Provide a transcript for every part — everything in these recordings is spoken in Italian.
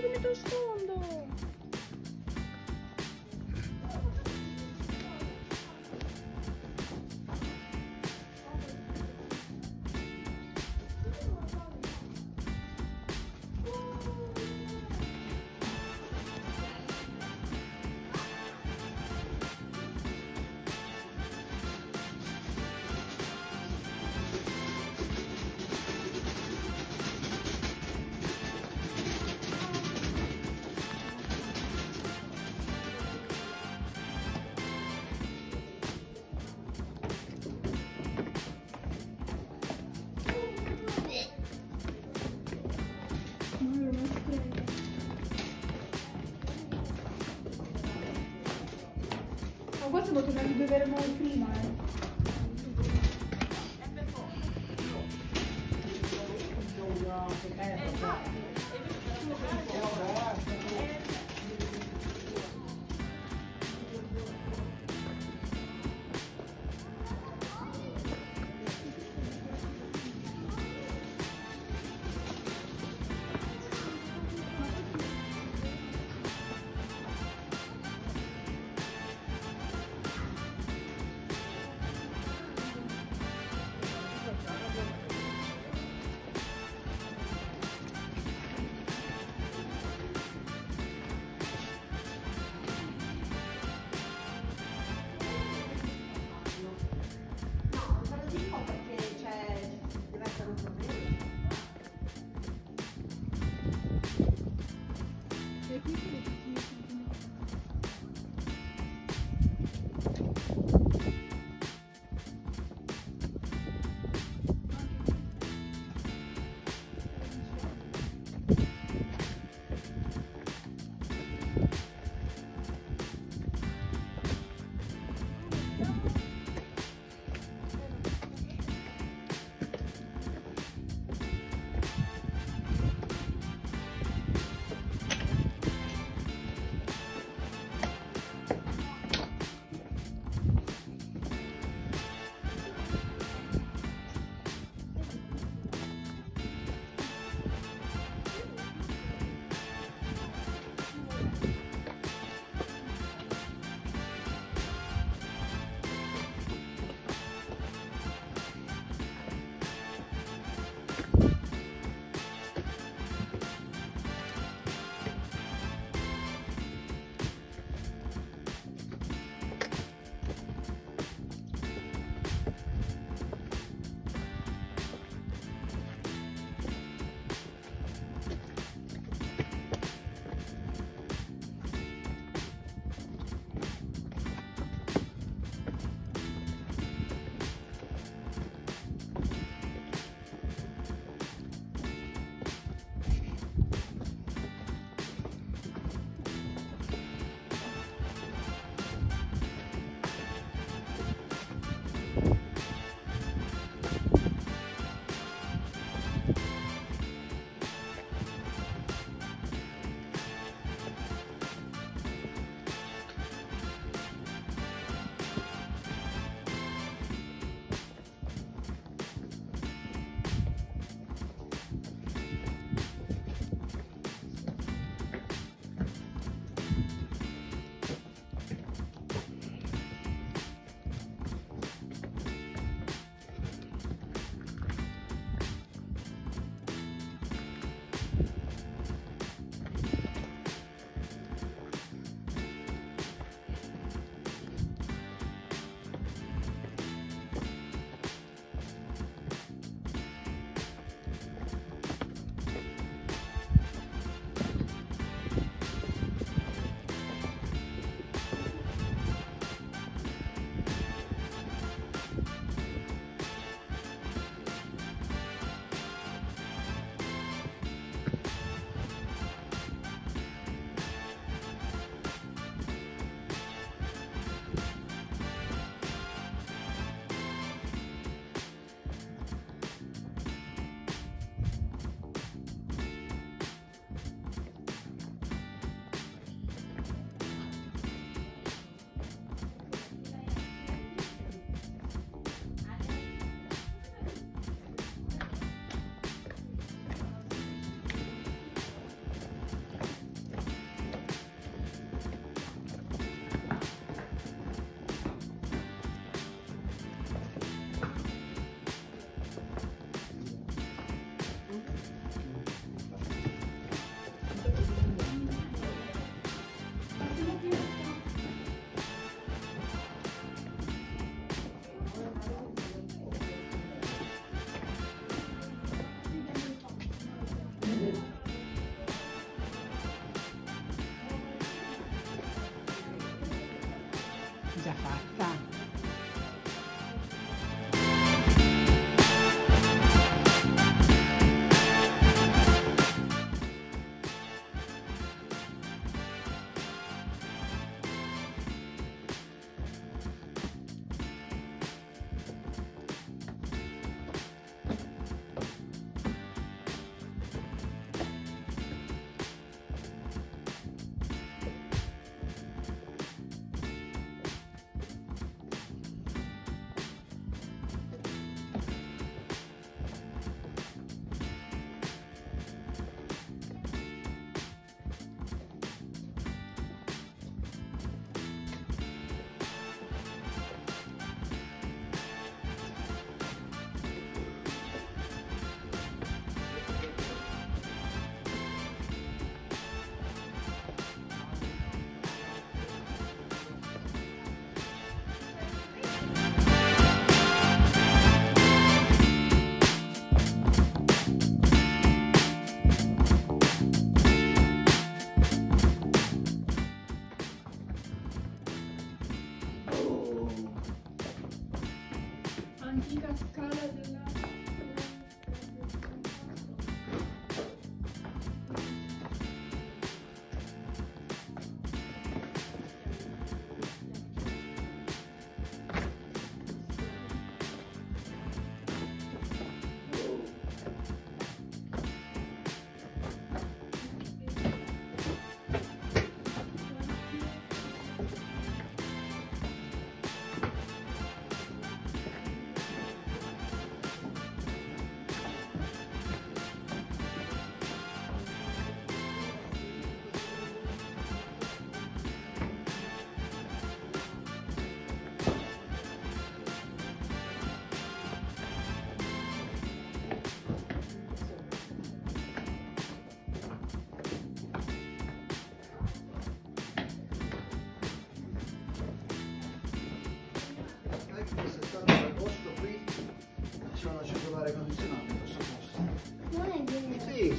Дорогу метушку. Você botou na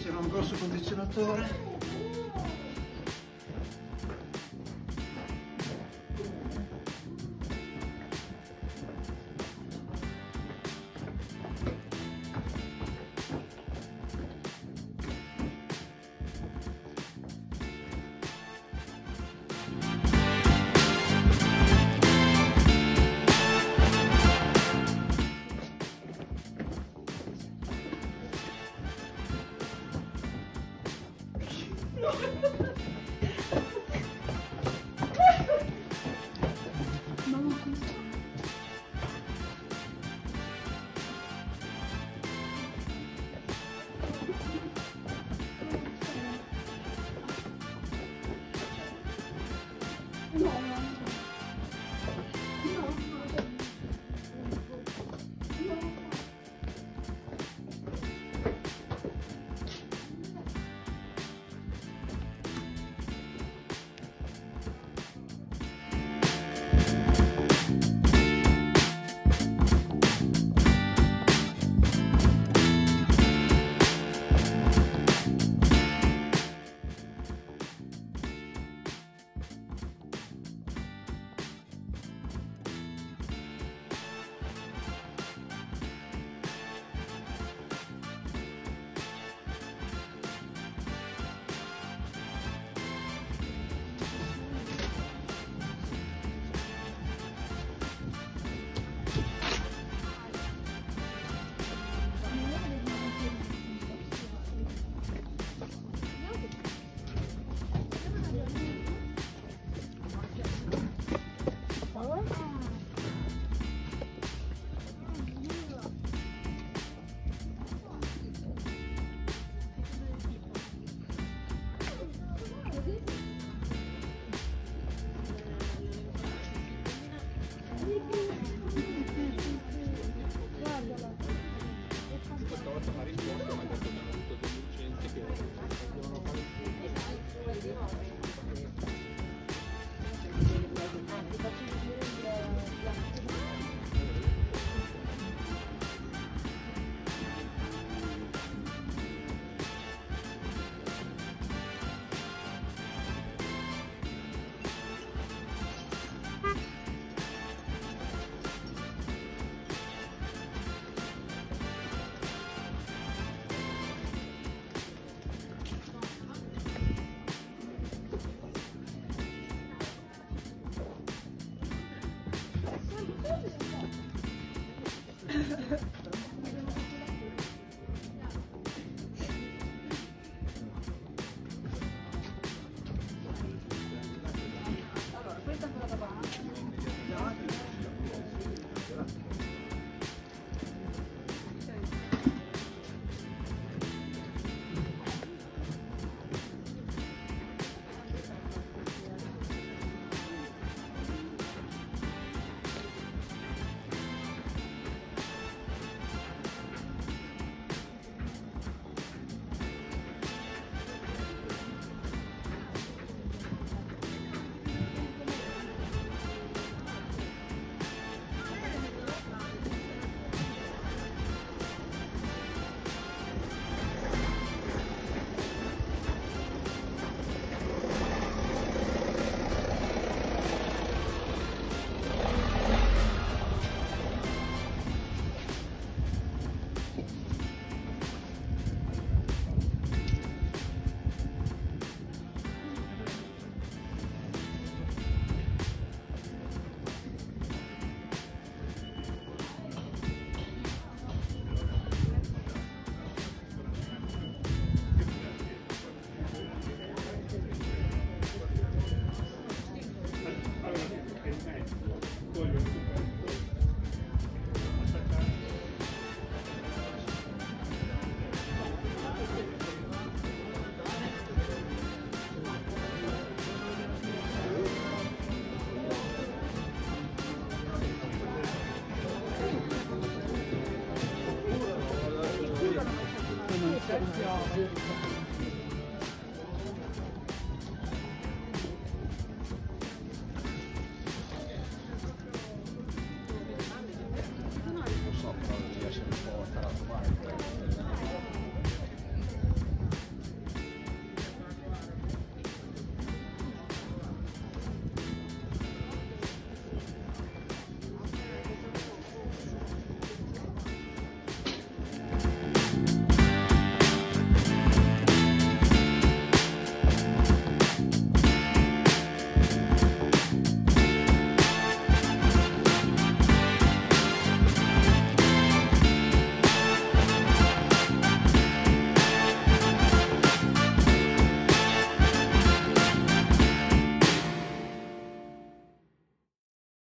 C'era un grosso condizionatore. 那